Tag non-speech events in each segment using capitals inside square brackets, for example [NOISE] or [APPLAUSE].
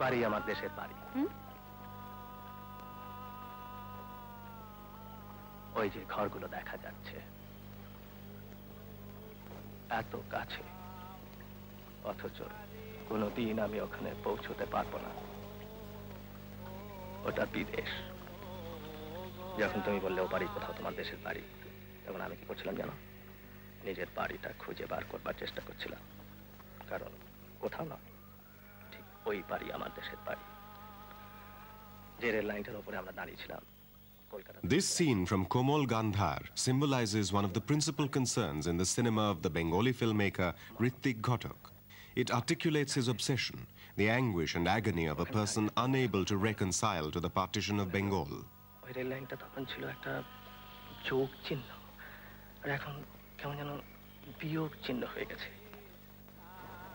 পারি আমার দেশের বাড়ি ওই যে ঘরগুলো দেখা যাচ্ছে। এত কাছে। অথচ কোনোদিন আমি ওখানে পৌঁছতে পারব না। ওটা বিদেশ। যখন তুমি বললে ও বাড়ি কোথাও তোমার দেশের বাড়ি তখন আমি কি করছিলাম জানো? নিজের বাড়িটা খুঁজে বার করবার চেষ্টা করছিলাম। কারণ কোথাও না ওই পারি আমার দেশের পারি যে রেল লাইনটার উপরে আমরা This scene from Komal Gandhar symbolizes one of the principal concerns in the cinema of the Bengali filmmaker Ritwik Ghatak. It articulates his obsession, the anguish and agony of a person unable to reconcile to the partition of Bengal.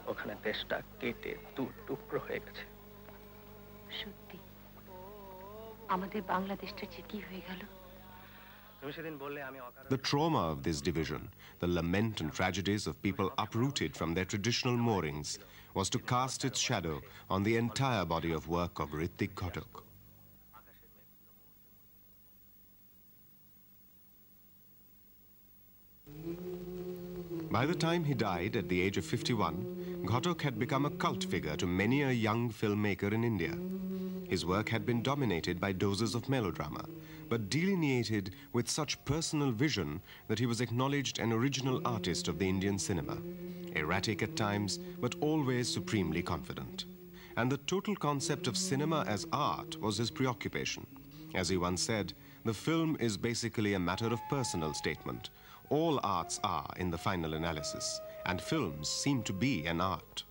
ওখানে দেশটা কেটে দু টুকরো হয়ে গেছে। সত্যি? আমাদের বাংলাদেশটা যে কি হয়ে গেল? The trauma of this division, the lament and tragedies of people uprooted from their traditional moorings, was to cast its shadow on the entire body of work of Ritwik Ghatak. By the time he died at the age of 51, Ghatak had become a cult figure to many a young filmmaker in India. His work had been dominated by doses of melodrama, but delineated with such personal vision that he was acknowledged an original artist of the Indian cinema, erratic at times, but always supremely confident. And the total concept of cinema as art was his preoccupation. As he once said, the film is basically a matter of personal statement. All arts are in the final analysis, and films seem to be an art.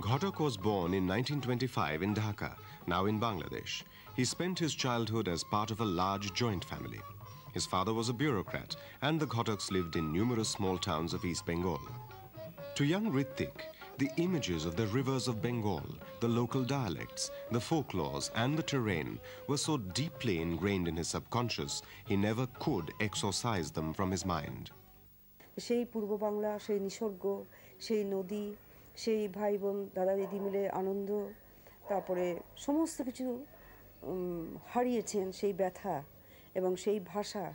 Ghatak was born in 1925 in Dhaka, now in Bangladesh. He spent his childhood as part of a large joint family. His father was a bureaucrat, and the Ghataks lived in numerous small towns of East Bengal. To young Ritwik, the images of the rivers of Bengal, the local dialects, the folklores, and the terrain were so deeply ingrained in his subconscious, he never could exorcise them from his mind. সেই পূর্ব বাংলা সেই নিসর্গ সেই নদী সেই ভাই বোন দাদা দিদি মিলে আনন্দ তারপরে সমস্ত কিছু উম, হারিয়েছেন সেই ব্যথা এবং সেই ভাষা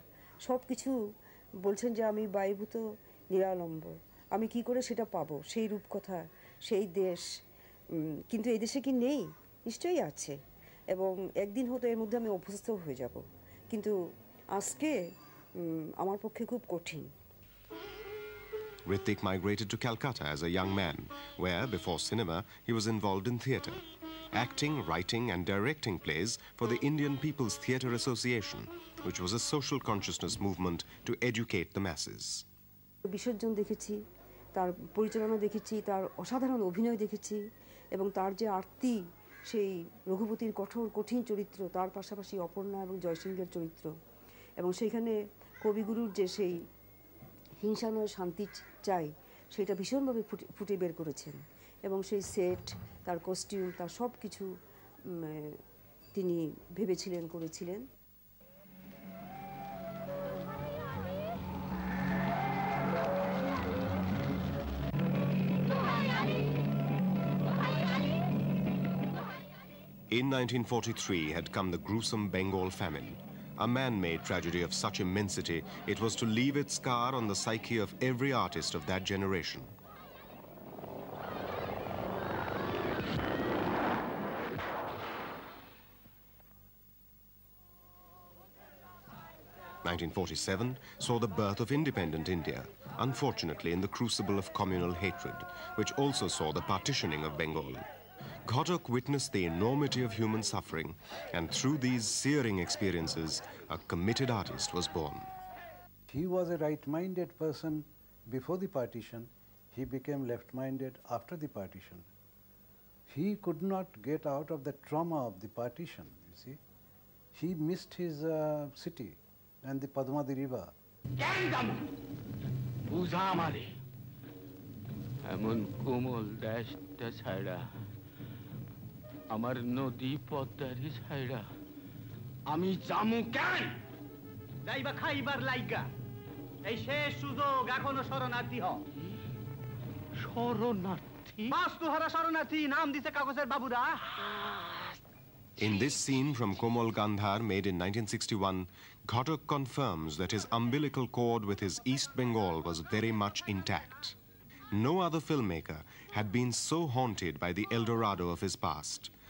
সব কিছু বলছেন যে আমি বায়ুভূত নিরালম্ব আমি কি করে সেটা পাবো সেই রূপকথা সেই দেশ কিন্তু এই দেশে কি নেই নিশ্চয়ই আছে এবং একদিন হয়তো এর মধ্যে আমি অভ্যস্ত হয়ে যাব কিন্তু আজকে আমার পক্ষে খুব কঠিন Ritik migrated to Calcutta as a young man, where, before cinema, he was involved in theatre, acting, writing, and directing plays for the Indian People's Theatre Association, which was a social consciousness movement to educate the masses. বিসর্জন দেখেছি তার পরিচালনা দেখেছি, তার অসাধারণ অভিনয় দেখেছি এবং তার যে আরতি, সেই রঘুপতির কঠোর, কঠিন চরিত্র, তার পাশাপাশি অপর্ণা এবং জয়সিংহের চরিত্র এবং সেইখানে কবিগুরুর যে সেই হিংসা নয় শান্তি চাই, সেটা ভীষণভাবে ফুটে ফুটে বের করেছেন এবং সেই সেট, তার কস্টিউম তার সব কিছু তিনি ভেবেছিলেন, করেছিলেন। In 1943 had come the gruesome Bengal famine, a man-made tragedy of such immensity it was to leave its scar on the psyche of every artist of that generation. Nineteen forty-seven saw the birth of independent India, unfortunately in the crucible of communal hatred, which also saw the partitioning of Bengal. Ghatak witnessed the enormity of human suffering, and through these searing experiences, a committed artist was born. He was a right-minded person before the partition. He became left-minded after the partition. He could not get out of the trauma of the partition, you see. He missed his uh, city and the Padmadi River. Amun kumul dash dasara. আমার নদী পদ্মারি ছাইড়া আমি জামু কেন যাইবা খাইবার লাইগা এই শেষ সুযোগ এখনও শরণার্থী হ শরণার্থী বাস্তুহারা শরণার্থী নাম দিছে কাগজের বাবুরা In this scene from Komal Gandhar, made in 1961, Ghatak confirms that his umbilical cord with his East Bengal was very much intact. No other filmmaker had been so haunted by the El Dorado of his past,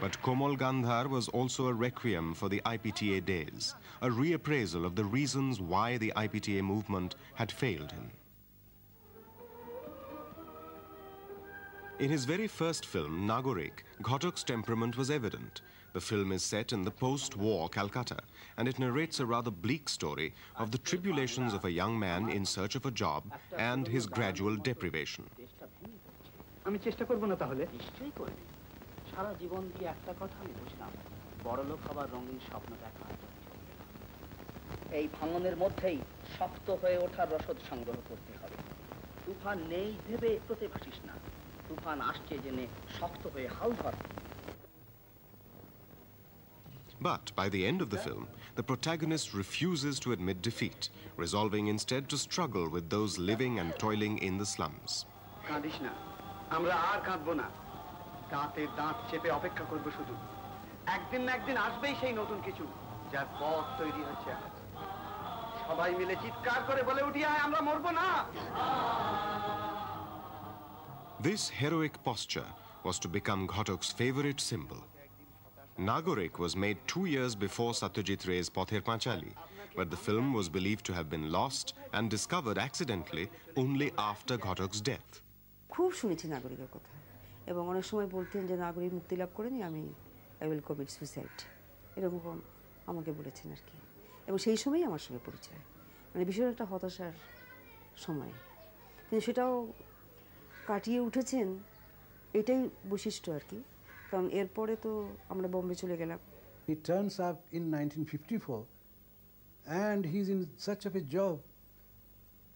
But Komal Gandhar was also a requiem for the IPTA days, a reappraisal of the reasons why the IPTA movement had failed him. In his very first film, Nagorik, Ghatak's temperament was evident. The film is set in the post-war Calcutta, and it narrates a rather bleak story of the tribulations of a young man in search of a job and his gradual deprivation. সারা জীবন দিয়ে একটা কথা আমি বুঝলাম বড়লোক হবার রঙিন স্বপ্ন দেখা আর চলবে না। এই ভাঙনের মধ্যেই শক্ত হয়ে ওঠার রসদ সংগ্রহ করতে হবে তুফান নেই ভেবে এগোতে ভাসিস না তুফান আসছে জেনে শক্ত হয়ে হাল ধর But by the end of the film, the protagonist refuses to admit defeat, resolving instead to struggle with those living and toiling in the slums. দাঁতে দাঁত চেপে অপেক্ষা করব শুধু একদিন না একদিন আসবেই সেই নতুন কিছু যার পথ তৈরি হচ্ছে সবাই মিলে চিৎকার করে বলে উঠি আয় আমরা মরবো না This heroic posture was to become Ghatak's favorite symbol. Nagorik was made two years before Satyajit Ray's Pother Panchali, but the film was believed to have been lost and discovered accidentally only after Ghatak's death. খুব শুনেছি নাগরিকের কথা এবং অনেক সময় বলতেন যে নাগরিক মুক্তি লাভ করেনি আমি আই উইল কমিট সুইসাইড এরকম আমাকে বলেছেন আর কি এবং সেই সময়ই আমার সঙ্গে পরিচয় মানে ভীষণ একটা হতাশার সময় কিন্তু সেটাও কাটিয়ে উঠেছেন এটাই বৈশিষ্ট্য আর কি কারণ এরপরে তো আমরা বোম্বে চলে গেলাম He turns up in 1954 and he's in such of a job.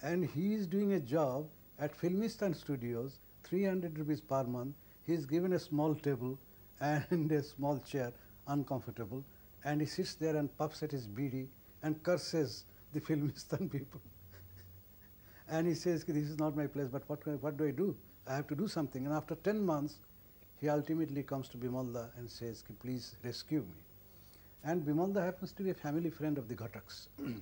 And he is doing a job at Filmistan Studios, 300 rupees per month. He's given a small table and a small chair, uncomfortable. And he sits there and puffs at his bidi and curses the Filmistan [LAUGHS] people. and he says, this is not my place, but what, what do I do? I have to do something. And after 10 months, he ultimately comes to Bimalda and says, please rescue me. And Bimalda happens to be a family friend of the Ghataks. [CLEARS THROAT]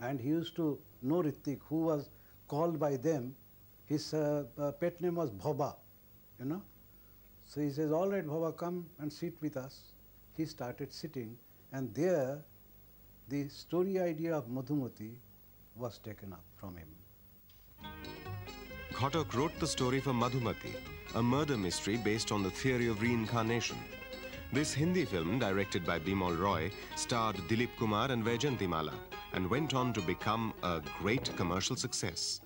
and he used to know Ritwik, who was called by them. His uh, uh, pet name was Bhoba, you know. So he says, all right, Bhoba, come and sit with us. He started sitting, and there the story idea of Madhumati was taken up from him. Ghatak wrote the story for Madhumati, a murder mystery based on the theory of reincarnation. This Hindi film, directed by Bimal Roy, starred Dilip Kumar and Vyjayanthimala and went on to become a great commercial success.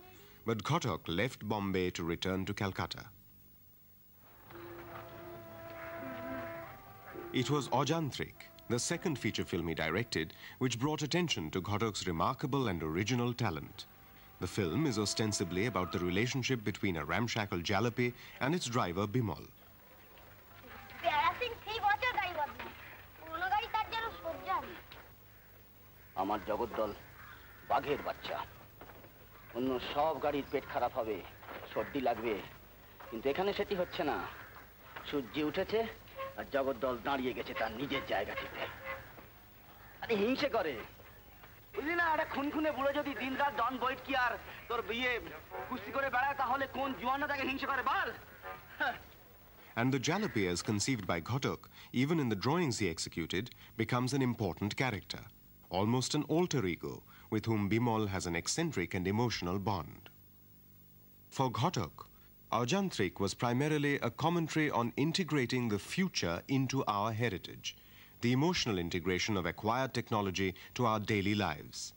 But Ghatak left Bombay to return to Calcutta. It was Ajantrik, the second feature film he directed, which brought attention to Ghatak's remarkable and original talent. The film is ostensibly about the relationship between a ramshackle jalopy and its driver Bimal. আমার জগদ্দল বাঘের বাচ্চা অন্য সব গাড়ির পেট খারাপ হবে সর্দি লাগবে কিন্তু এখানে সেটি হচ্ছে না সূর্য উঠেছে আর দাঁড়িয়ে গেছে তার নিজের জায়গাটিতে। আরে হিংসে করে। বুঝলি না একটা খুন খুনে বুড়ো যদি ডন কি আর তোর বিয়ে করে বেড়ায় তাহলে কোন জুয়ানা তাকে হিংসে করে? বল। And the jalopy as conceived by Ghatak, even in the drawings he executed, becomes an important character, almost an alter ego, with whom Bimal has an eccentric and emotional bond. For Ghatak, Ghatak, Ajantrik was primarily a commentary on integrating the future into our heritage, the emotional integration of acquired technology to our daily lives.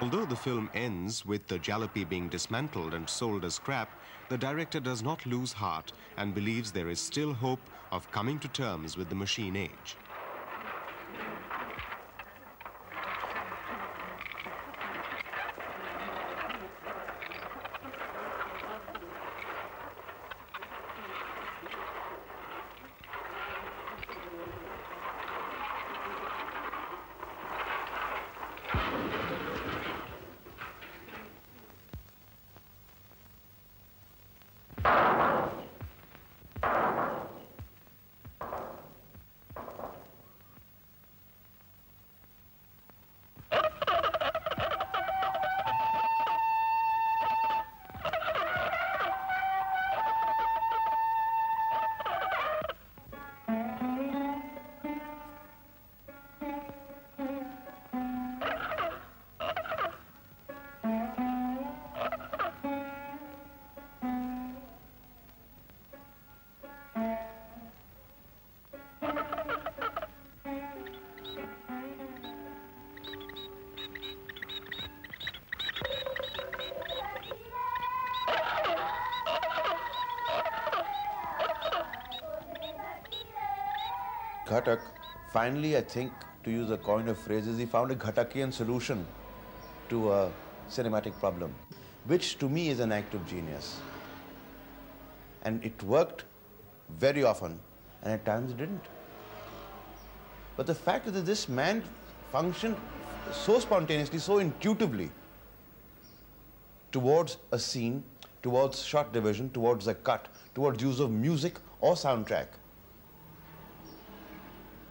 Although the film ends with the jalopy being dismantled and sold as scrap, the director does not lose heart and believes there is still hope of coming to terms with the machine age. Ghatak, finally, I think, to use a coin of phrases, he found a Ghatakian solution to a cinematic problem, which to me is an act of genius. And it worked very often, and at times it didn't. But the fact is that this man functioned so spontaneously, so intuitively towards a scene, towards shot division, towards a cut, towards use of music or soundtrack,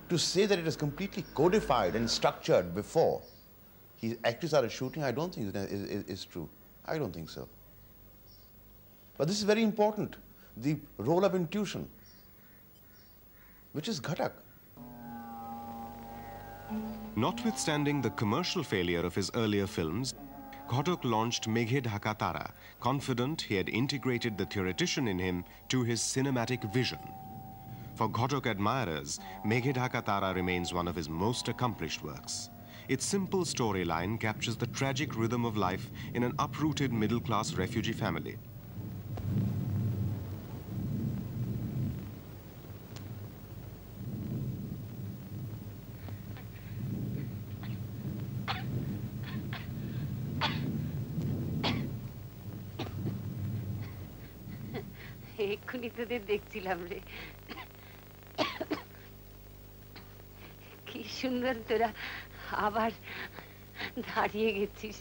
to say that it is completely codified and structured before he actually started shooting, I don't think is, is, is true. I don't think so. But this is very important the role of intuition, which is Ghatak. Notwithstanding the commercial failure of his earlier films, Ghatak launched Meghe Dhakatara, confident he had integrated the theoretician in him to his cinematic vision. For Ghatak admirers, Meghe remains one of his most accomplished works. Its simple storyline captures the tragic rhythm of life in an uprooted middle-class refugee family. [LAUGHS] এক্ষুনি তোদের তোরা আবার দাঁড়িয়ে গেছিস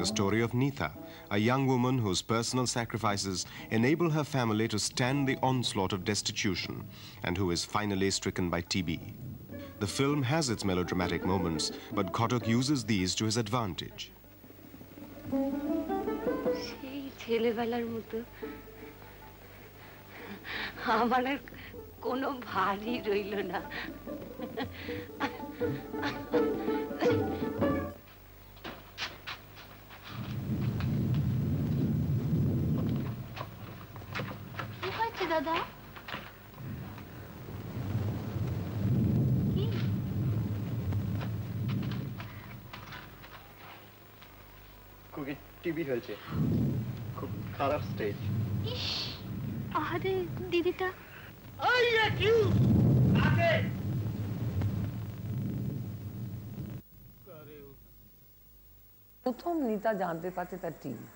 The story of Nita, a young woman whose personal sacrifices enable her family to stand the onslaught of destitution and who is finally stricken by TB. The film has its melodramatic moments, but Ghatak uses these to his advantage. ছেলেবেলার মতো। আমার আর কোনো ভারী রইল না। কি হয়েছে দাদা? কি? টিভি হয়েছে। খারাপ স্টেজ আহারে দিদিটা। প্রথম নিতা জানতে পারছে তার টিভি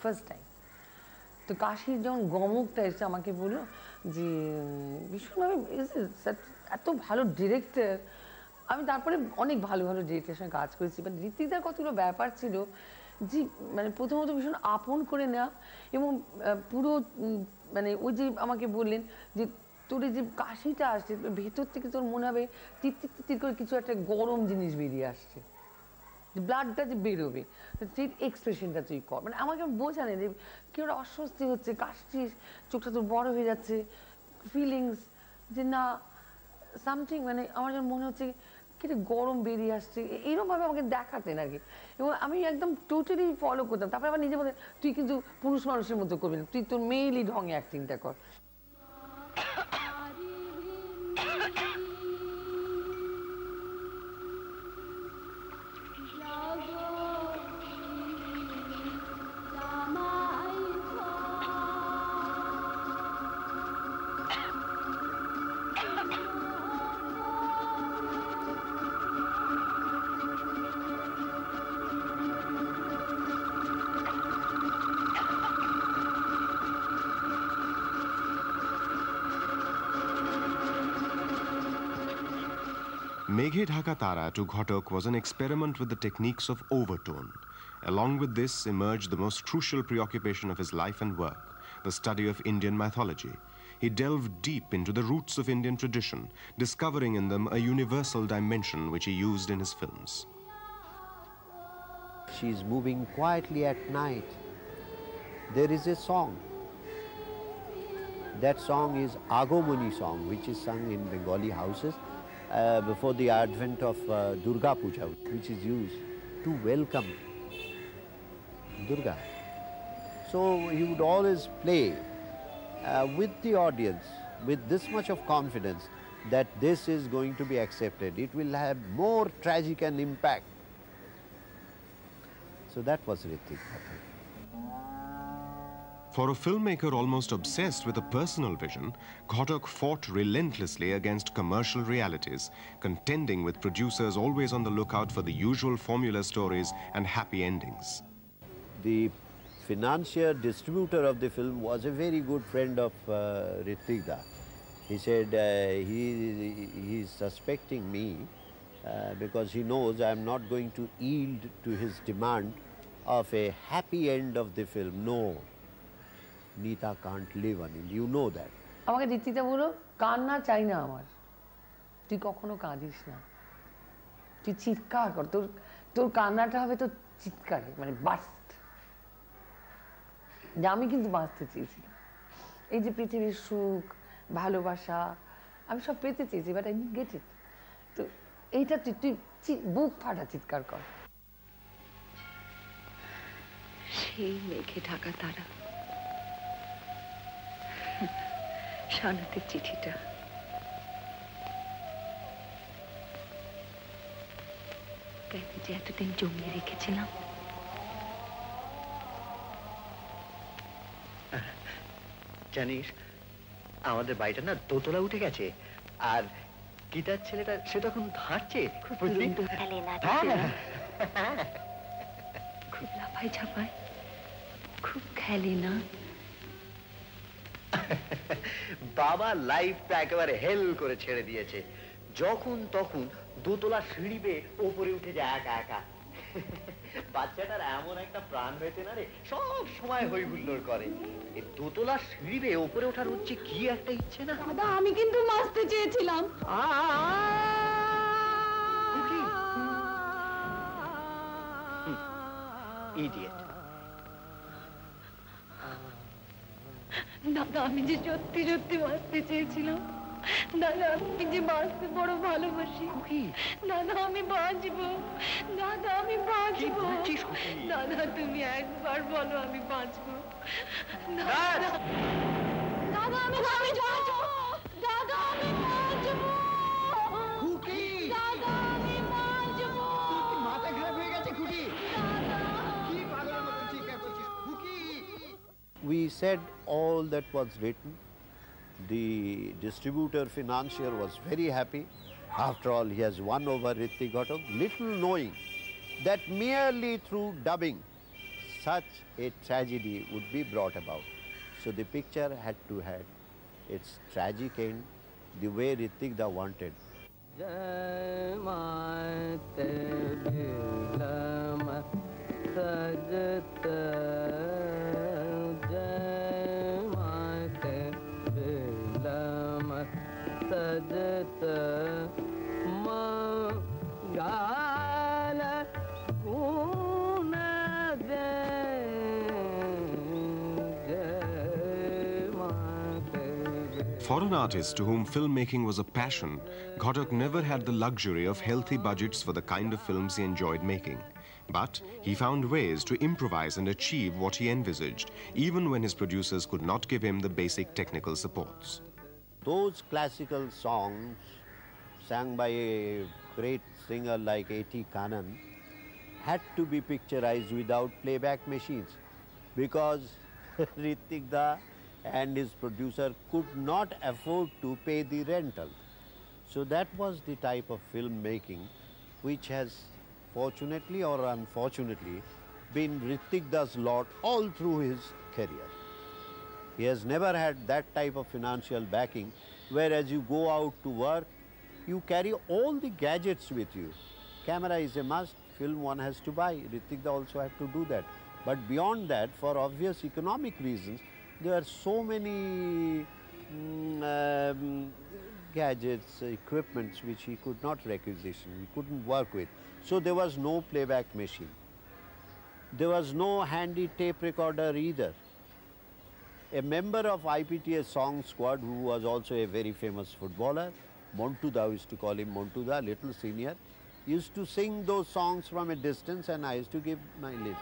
ফার্স্ট টাইম তো কাশির যখন গমকটা এসে আমাকে বলল যে ভীষণভাবে এত ভালো ডিরেক্টর আমি তারপরে অনেক ভালো ভালো ডিরেক্টরের সঙ্গে কাজ করেছি। বাট ঋতিকদার কতগুলো ব্যাপার ছিল যে মানে প্রথমত ভীষণ আপন করে নেওয়া এবং পুরো মানে ওই যে আমাকে বললেন যে তোর যে কাশিটা আসছে ভেতর থেকে তোর মনে হবে তির তির করে কিছু একটা গরম জিনিস বেরিয়ে আসছে। ব্লাডটা যে বেরোবে সেই এক্সপ্রেশনটা তুই কর। মানে আমাকে বোঝানে যে কেউ অস্বস্তি হচ্ছে, কাশছিস, চোখটা তোর বড় হয়ে যাচ্ছে ফিলিংস যে না সামথিং মানে আমার যেন মনে হচ্ছে কি রে গরম বেরিয়ে আসছে এরকমভাবে আমাকে দেখাতেন আর কি। এবং আমি একদম টোটালি ফলো করতাম। তারপরে আবার নিজে বলে তুই কিন্তু পুরুষ মানুষের মতো করবি না, তুই তোর মেয়েলি ঢঙে অ্যাক্টিংটা কর। Dhaka to Ghatak was an experiment with the techniques of overtone. Along with this emerged the most crucial preoccupation of his life and work, the study of Indian mythology. He delved deep into the roots of Indian tradition, discovering in them a universal dimension which he used in his films. She's moving quietly at night. There is a song. That song is Agomoni song, which is sung in Bengali houses uh, before the advent of uh, Durga Puja, which is used to welcome Durga. So he would always play uh, with the audience with this much of confidence that this is going to be accepted. It will have more tragic an impact. So that was Ritwik. For a filmmaker almost obsessed with a personal vision, Ghatak fought relentlessly against commercial realities, contending with producers always on the lookout for the usual formula stories and happy endings. The financier distributor of the film was a very good friend of uh, He said uh, he, he is suspecting me uh, because he knows I am not going to yield to his demand of a happy end of the film. No, Nita can't live on it. You know that. আমাকে ঋতিতা বলো কান্না চাই না আমার। তুই কখনো কাঁদিস না। তুই চিৎকার কর। তোর তোর কান্নাটা হবে তোর চিৎকারে মানে বাস্ট। যে আমি কিন্তু বাঁচতে চেয়েছিলাম। এই যে পৃথিবীর সুখ ভালোবাসা আমি সব পেতে চেয়েছি বাট আই গেট ইট তো এইটা তুই তুই চি- বুক ফাটা চিৎকার কর। সেই মেঘে ঢাকা তারা। শানাতের চিঠিটা। কেন যে এতদিন জমিয়ে রেখেছিলাম। জানিস আমাদের বাড়িটা না দোতলা উঠে গেছে আর গীতার ছেলেটা সে তখন হাঁটছে না হ্যাঁ। খুব লাফাই ঝাপায়। খুব খেলে না। বাবা লাইফটা একেবারে হেল করে ছেড়ে দিয়েছে যখন তখন দোতলা সিঁড়ি বেয়ে ওপরে উঠে যায় একা একা বাচ্চাটার এমন একটা প্রাণ হয়েছে না রে সব সময় হই হুল্লোড় করে এই দোতলা সিঁড়ি বেয়ে ওপরে ওঠার হচ্ছে কি একটা ইচ্ছে না দাদা আমি কিন্তু মাসতে চেয়েছিলাম ইডিয়েট দাদা আমি যে সত্যি সত্যি বাঁচতে চেয়েছিলাম। দাদা আমি যে বাঁচতে বড় ভালোবাসি। দাদা আমি বাঁচবো। দাদা আমি বাঁচবো। দাদা তুমি একবার বলো আমি বাঁচবো। দাদা দাদা আমি আমি বাঁচবো। দাদা আমি বাঁচবো। দাদা আমি বাঁচবো। মাথা খারাপ হয়ে গেছে খুকি? কি পাগলের মতো চিৎকার করছিস? খুকি! We said all that was written. The distributor financier was very happy. After all, he has won over Ritwik Ghatak, little knowing that merely through dubbing such a tragedy would be brought about. So the picture had to have its tragic end the way Ritwik Da wanted. For an artist to whom filmmaking was a passion, Ghatak never had the luxury of healthy budgets for the kind of films he enjoyed making. But he found ways to improvise and achieve what he envisaged, even when his producers could not give him the basic technical supports. Those classical songs sung by a great singer like A.T. Kanan had to be picturized without playback machines because [LAUGHS] Ritwik Da and his producer could not afford to pay the rental. So that was the type of filmmaking which has fortunately or unfortunately been Ritwik Da's lot all through his career. He has never had that type of financial backing, whereas you go out to work you carry all the gadgets with you. Camera is a must, film one has to buy. Ritwik also had to do that. But beyond that, for obvious economic reasons, there are so many mm, um, gadgets, equipments which he could not requisition, he couldn't work with. So there was no playback machine. There was no handy tape recorder either. A member of IPTA song squad who was also a very famous footballer, Montuda, used to call him Montuda, little senior, used to sing those songs from a distance and I used to give my lift.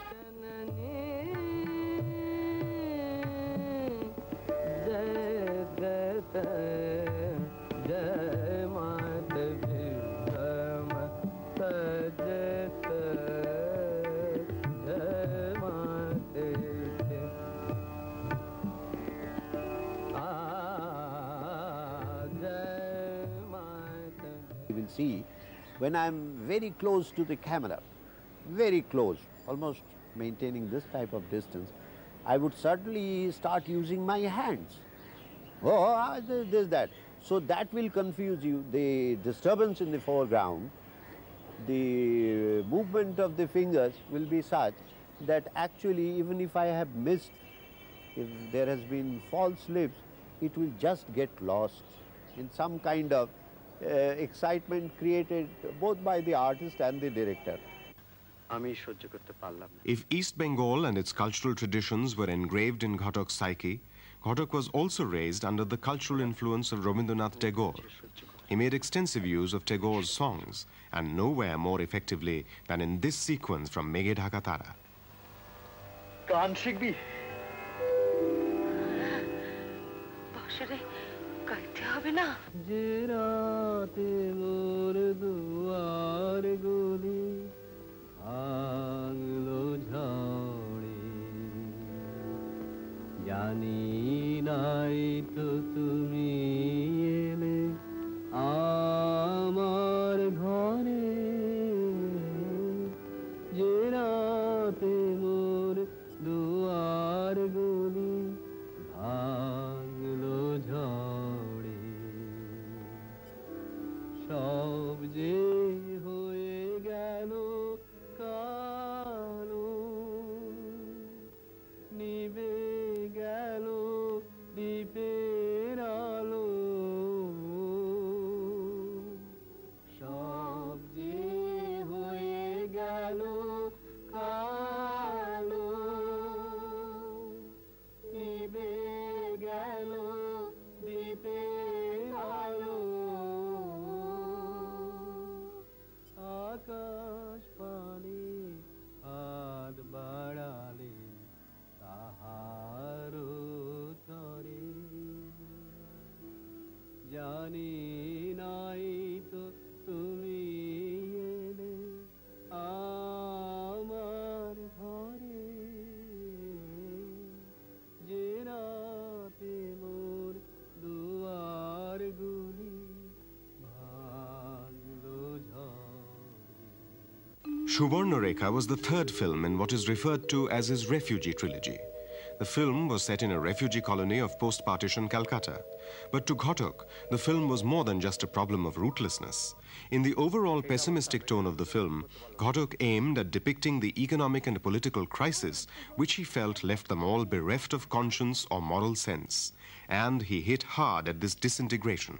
See when I'm very close to the camera, very close, almost maintaining this type of distance, I would certainly start using my hands. Oh, ah, this, that. So that will confuse you. The disturbance in the foreground, the movement of the fingers will be such that actually even if I have missed, if there has been false lips, it will just get lost in some kind of excitement created both by the artist and the director. আমি সহ্য করতে পারলাম না If East Bengal and its cultural traditions were engraved in Ghatok's psyche, Ghatok was also raised under the cultural influence of Rabindranath Tagore. He made extensive use of Tagore's songs, and nowhere more effectively than in this sequence from Meghe Dhakatara. গান শিখবি বসরে গাইতে হবে না? যে রাতে মোর দুয়ার গলি ভাঙলো ঝড়ে। জানি নাই তো তুমি Subarnarekha was the third film in what is referred to as his refugee trilogy. The film was set in a refugee colony of post-partition Calcutta. But to Ghatak, the film was more than just a problem of rootlessness. In the overall pessimistic tone of the film, Ghatak aimed at depicting the economic and political crisis which he felt left them all bereft of conscience or moral sense. And he hit hard at this disintegration.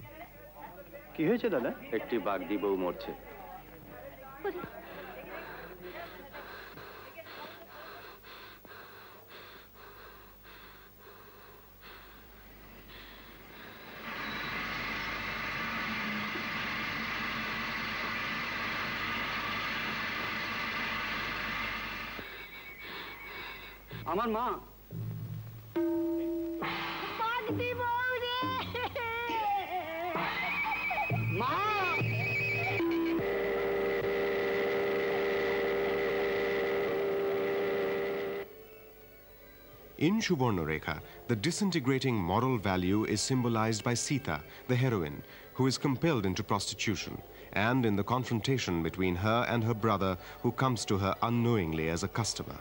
কি আমার মা মা In Subarnarekha, the disintegrating moral value is symbolized by Sita, the heroine, who is compelled into prostitution, and in the confrontation between her and her brother, who comes to her unknowingly as a customer.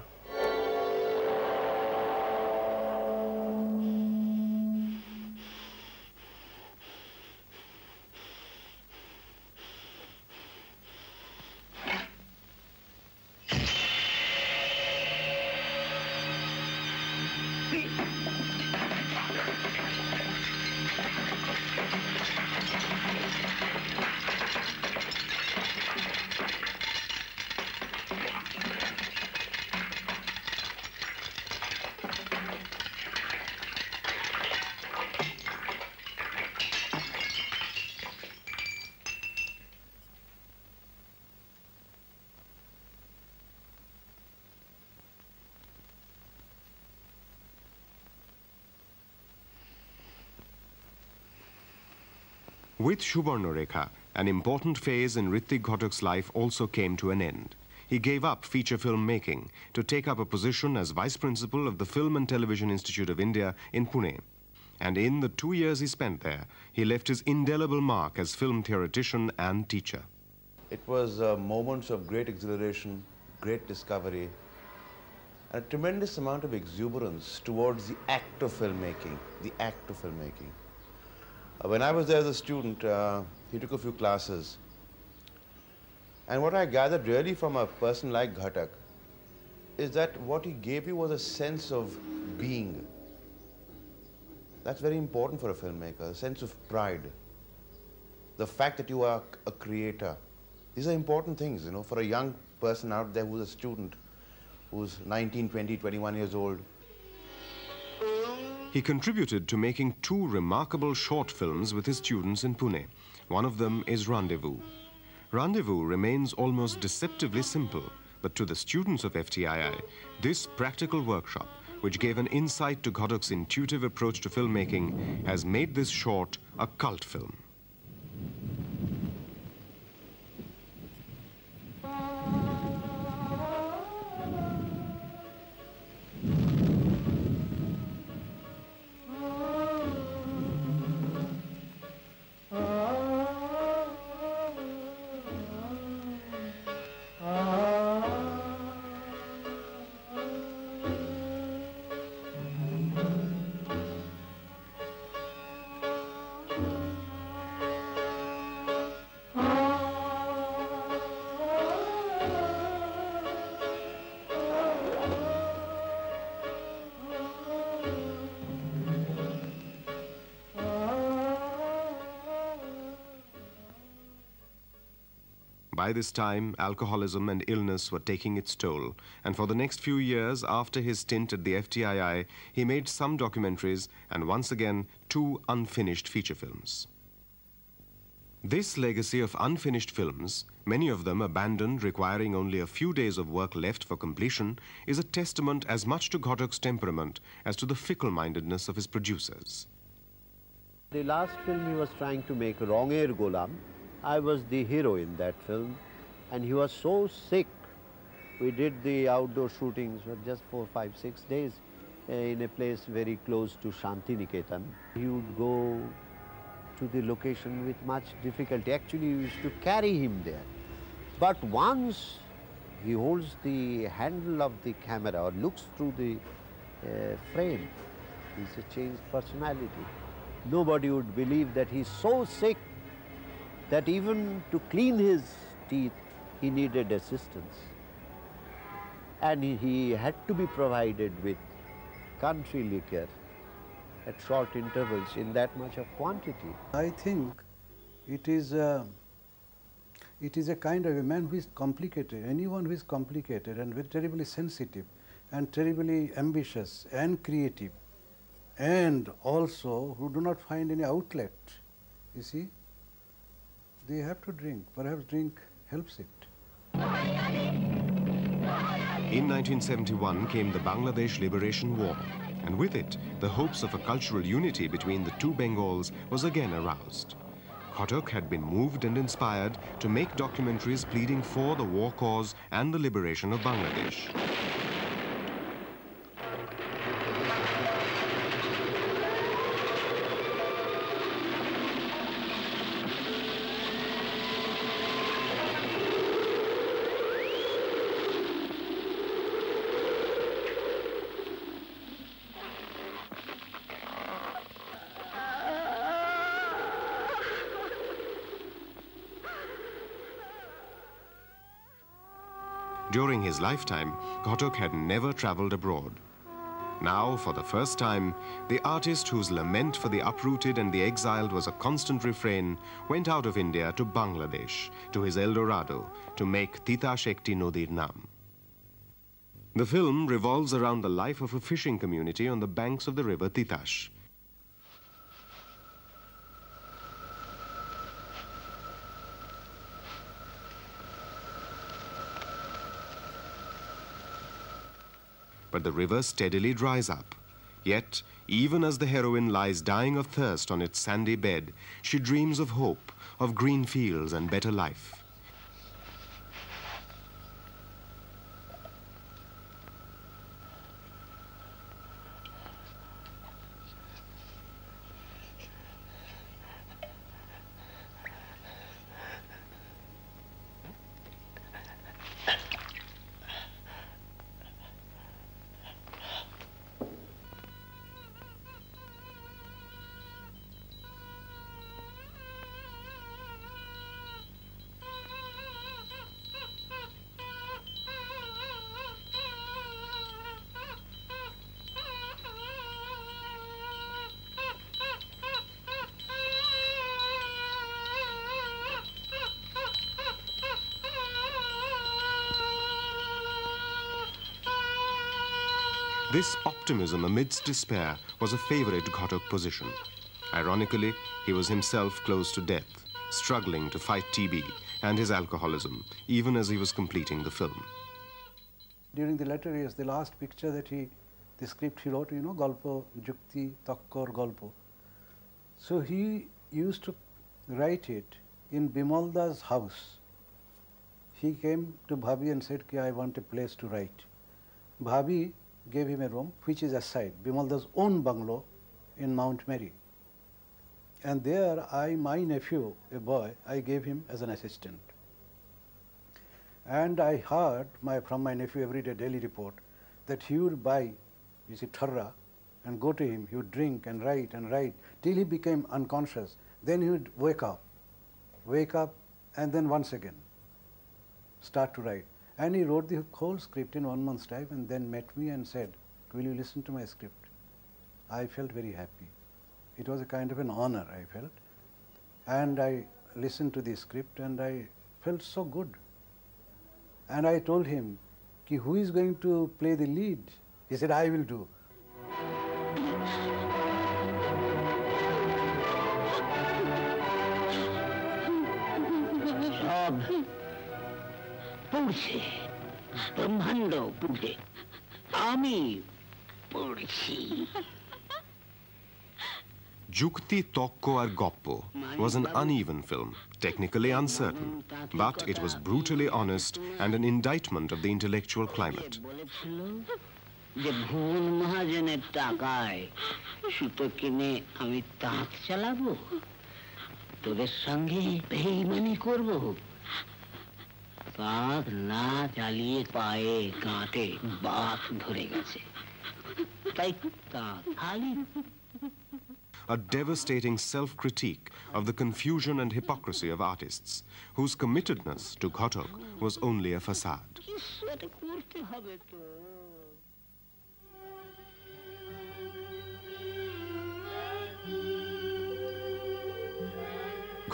With Subarnarekha, an important phase in Ritwik Ghatak's life also came to an end. He gave up feature film making to take up a position as vice principal of the Film and Television Institute of India in Pune. And in the two years he spent there, he left his indelible mark as film theoretician and teacher. It was uh, moments of great exhilaration, great discovery, and a tremendous amount of exuberance towards the act of filmmaking, the act of filmmaking. Uh, when I was there as a student, uh, he took a few classes. And what I gathered really from a person like Ghatak is that what he gave you was a sense of being. That's very important for a filmmaker, a sense of pride. The fact that you are a creator. These are important things, you know, for a young person out there who's a student, who's 19, 20, 21 years old. He contributed to making two remarkable short films with his students in Pune. One of them is Rendezvous. Rendezvous remains almost deceptively simple, but to the students of FTII, this practical workshop, which gave an insight to Ghatak's intuitive approach to filmmaking, has made this short a cult film. By this time, alcoholism and illness were taking its toll, and for the next few years after his stint at the FTII, he made some documentaries and once again two unfinished feature films. This legacy of unfinished films, many of them abandoned requiring only a few days of work left for completion, is a testament as much to Ghatak's temperament as to the fickle-mindedness of his producers. The last film he was trying to make, Ronger Golam, I was the hero in that film and he was so sick. We did the outdoor shootings for just four, five, six days uh, in a place very close to Shanti Niketan. He would go to the location with much difficulty. Actually, we used to carry him there. But once he holds the handle of the camera or looks through the uh, frame, he's a changed personality. Nobody would believe that he's so sick that even to clean his teeth, he needed assistance. And he had to be provided with country liquor at short intervals in that much of quantity. I think it is a, it is a kind of a man who is complicated. Anyone who is complicated and very terribly sensitive and terribly ambitious and creative and also who do not find any outlet, you see, they have to drink. Perhaps drink helps it. In 1971 came the Bangladesh Liberation War, and with it, the hopes of a cultural unity between the two Bengals was again aroused. Ghatak had been moved and inspired to make documentaries pleading for the war cause and the liberation of Bangladesh. During his lifetime, Ghatak had never traveled abroad. Now, for the first time, the artist whose lament for the uprooted and the exiled was a constant refrain went out of India to Bangladesh, to his El Dorado, to make Titash Ekti Nodir Nam. The film revolves around the life of a fishing community on the banks of the river Titash. But the river steadily dries up. Yet, Even as the heroine lies dying of thirst on its sandy bed, she dreams of hope, of green fields and better life. This optimism amidst despair was a favorite Ghatak position. Ironically, he was himself close to death, struggling to fight TB and his alcoholism, even as he was completing the film. During the later years, the last picture that he, the script he wrote, you know, Galpo, Jukti, Takkor, Galpo. So he used to write it in Bimalda's house. He came to Bhabi and said, I want a place to write. Bhabi gave him a room which is aside, Bimalda's own bungalow in Mount Mary. And there I, my nephew, a boy, I gave him as an assistant. And I heard my, from my nephew every day daily report that he would buy, you see, tharra and go to him, he would drink and write and write till he became unconscious. Then he would wake up, wake up and then once again start to write. And he wrote the whole script in one month's time and then met me and said, will you listen to my script? I felt very happy. It was a kind of an honor, I felt. And I listened to the script and I felt so good. And I told him, Ki, who is going to play the lead? He said, I will do. পড়ছে ব্রহ্মাণ্ড পড়ছে আমি পড়ছি Jukti Tokko Ar Goppo was an uneven film, technically uncertain, but it was brutally honest and an indictment of the intellectual climate. যে ভুল মহাজনের টাকায় সুতো কিনে আমি তাঁত চালাবো তোদের সঙ্গে বেইমানি করব পাত না চালিয়ে পায়ে বাত ধরে গেছে। তাই খালি। A devastating self critique of the confusion and hypocrisy of artists, whose committedness to Ghatak was only a facade.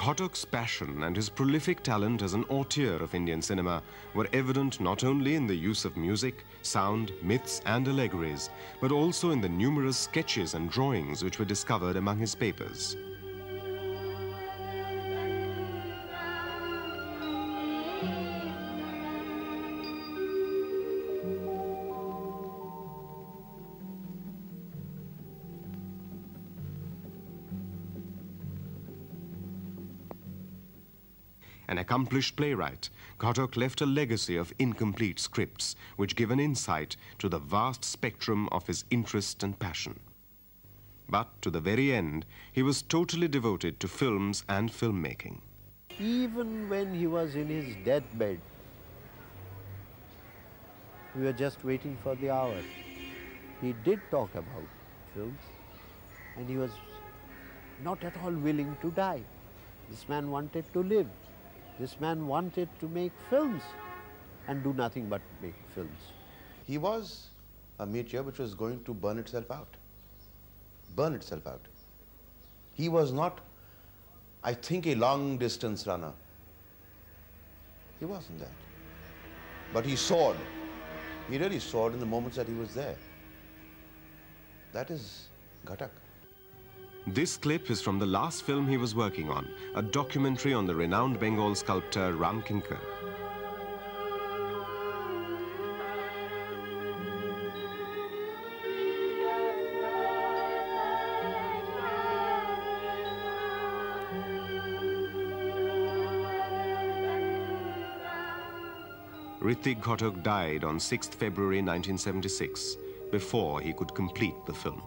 Ghatak's passion and his prolific talent as an auteur of Indian cinema were evident not only in the use of music, sound, myths and allegories, but also in the numerous sketches and drawings which were discovered among his papers. An accomplished playwright, Ghatak left a legacy of incomplete scripts which give an insight to the vast spectrum of his interest and passion. But to the very end, he was totally devoted to films and filmmaking. Even when he was in his deathbed, we were just waiting for the hour. He did talk about films and he was not at all willing to die. This man wanted to live. This man wanted to make films and do nothing but make films. He was a meteor which was going to burn itself out. Burn itself out. He was not, I think, a long distance runner. He wasn't that. But he soared. He really soared in the moments that he was there. That is Ghatak. This clip is from the last film he was working on, a documentary on the renowned Bengal sculptor Ram Kinkar. Ritwik Ghatak died on 6 February 1976, before he could complete the film.